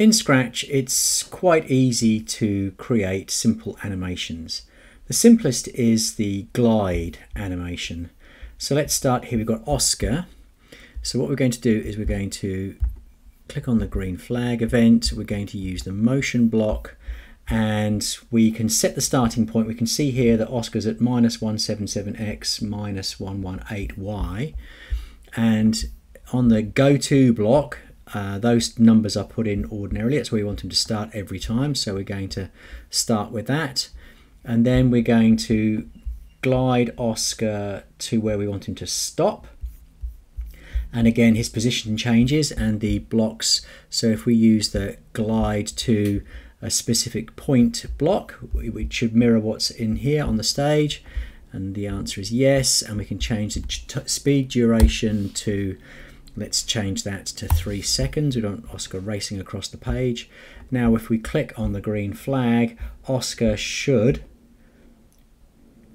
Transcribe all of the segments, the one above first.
In Scratch, it's quite easy to create simple animations. The simplest is the glide animation. So let's start here. We've got Oscar. So what we're going to do is we're going to click on the green flag event. We're going to use the motion block and we can set the starting point. We can see here that Oscar's at minus 177x minus 118y. And on the go to block, uh, those numbers are put in ordinarily. That's where we want them to start every time. So we're going to start with that. And then we're going to glide Oscar to where we want him to stop. And again, his position changes and the blocks. So if we use the glide to a specific point block, which should mirror what's in here on the stage. And the answer is yes. And we can change the speed duration to Let's change that to three seconds. We don't Oscar racing across the page. Now, if we click on the green flag, Oscar should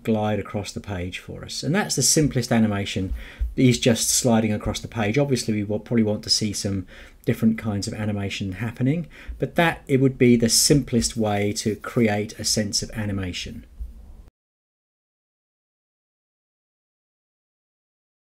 glide across the page for us. And that's the simplest animation. He's just sliding across the page. Obviously, we will probably want to see some different kinds of animation happening, but that it would be the simplest way to create a sense of animation.